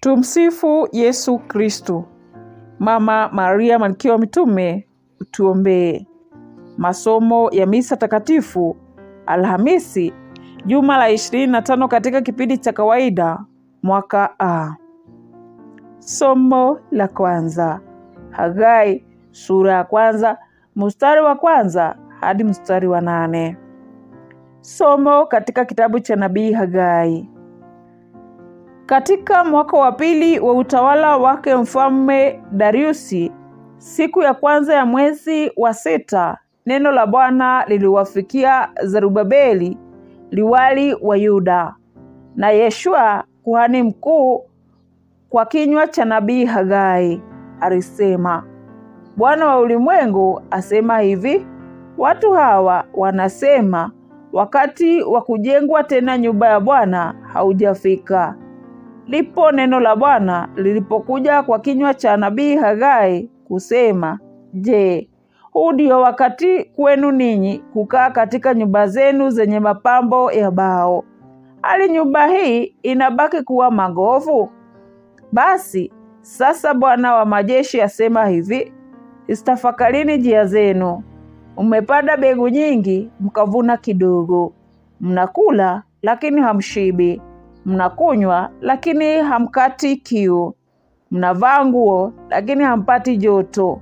Tumsifu Yesu Kristu. Mama Maria malkia mitume, utuombee. Masomo ya misa takatifu Alhamisi, juma la ishirini na tano katika kipindi cha kawaida mwaka A. Somo la kwanza Hagai sura ya kwanza mstari wa kwanza hadi mstari wa nane. Somo katika kitabu cha nabii Hagai. Katika mwaka wa pili wa utawala wake mfalme Dariusi, siku ya kwanza ya mwezi wa sita, neno la Bwana liliwafikia Zerubabeli liwali wa Yuda na Yeshua kuhani mkuu kwa kinywa cha nabii Hagai. Alisema, Bwana wa ulimwengu asema hivi, watu hawa wanasema wakati wa kujengwa tena nyumba ya Bwana haujafika. Lipo neno la Bwana lilipokuja kwa kinywa cha nabii Hagai kusema, Je, huu ndio wakati kwenu ninyi kukaa katika nyumba zenu zenye mapambo ya bao, hali nyumba hii inabaki kuwa magofu? Basi sasa Bwana wa majeshi asema hivi, istafakarini njia zenu. Mmepanda mbegu nyingi, mkavuna kidogo. Mnakula lakini hamshibi, mnakunywa lakini hamkati kiu, mnavaa nguo lakini hampati joto.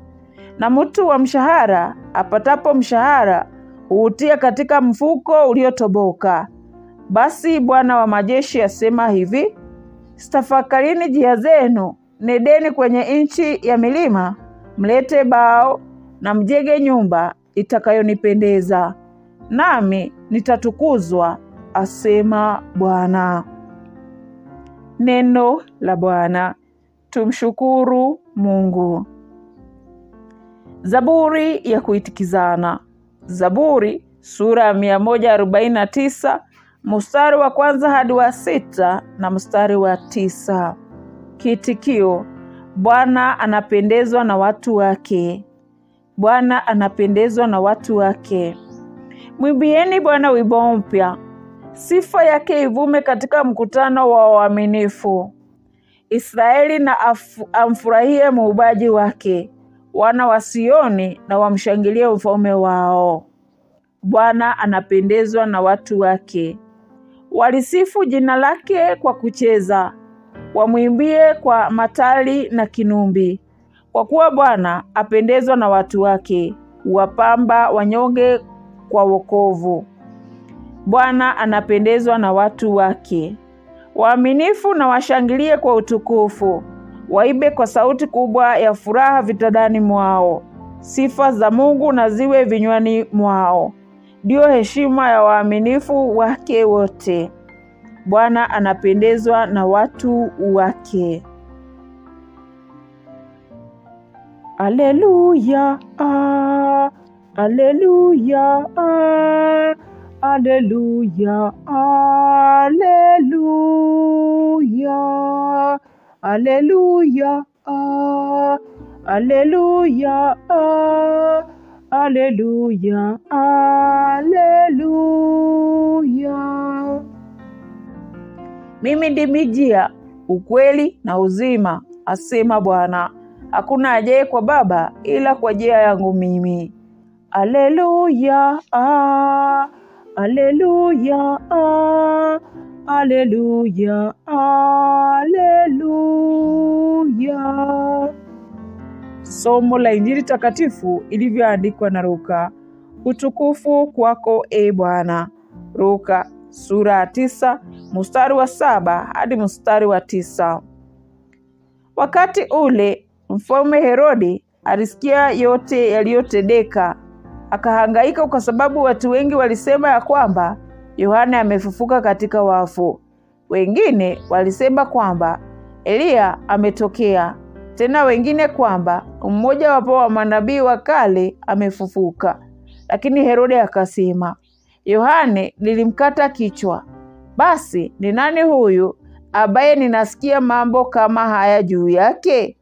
Na mtu wa mshahara apatapo mshahara huutia katika mfuko uliotoboka. Basi Bwana wa majeshi asema hivi, stafakarini jia zenu, nedeni kwenye nchi ya milima, mlete bao na mjege nyumba itakayonipendeza, nami nitatukuzwa, asema Bwana. Neno la Bwana. Tumshukuru Mungu. Zaburi ya kuitikizana. Zaburi sura ya mia moja arobaini na tisa mstari wa kwanza hadi wa sita na mstari wa tisa. Kiitikio: Bwana anapendezwa na watu wake. Bwana anapendezwa na watu wake. Mwimbieni Bwana wimbo mpya, sifa yake ivume katika mkutano wa waaminifu. Israeli na amfurahie muubaji wake, wana wa Sioni na wamshangilie ufalme wao. Bwana anapendezwa na watu wake. Walisifu jina lake kwa kucheza, wamwimbie kwa matali na kinumbi, kwa kuwa Bwana apendezwa na watu wake, wapamba wanyonge kwa wokovu. Bwana anapendezwa na watu wake. Waaminifu na washangilie kwa utukufu, waibe kwa sauti kubwa ya furaha vitandani mwao. Sifa za Mungu na ziwe vinywani mwao, ndiyo heshima ya waaminifu wake wote. Bwana anapendezwa na watu wake. Aleluya, ah, aleluya, Alléluia, Alléluia, Alléluia, Alléluia, aleluya, aleluya. Mimi ndimi njia, ukweli na uzima, asema Bwana. Hakuna ajaye kwa Baba ila kwa njia yangu mimi. Aleluya, ah, aleluya, ah, aleluya, aleluya. Somo la Injili takatifu ilivyoandikwa na Luka. Utukufu kwako e Bwana. Luka sura ya tisa mstari wa saba hadi mstari wa tisa. Wakati ule mfalme Herodi alisikia yote yaliyotendeka, akahangaika kwa sababu watu wengi walisema ya kwamba Yohana amefufuka katika wafu. Wengine walisema kwamba Eliya ametokea, tena wengine kwamba mmoja wapo wa manabii wa kale amefufuka. Lakini Herode akasema, Yohane nilimkata kichwa. Basi ni nani huyu ambaye ninasikia mambo kama haya juu yake?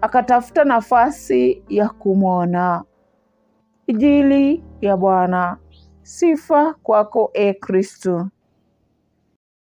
Akatafuta nafasi ya kumwona. Injili ya Bwana. Sifa kwako e Kristo.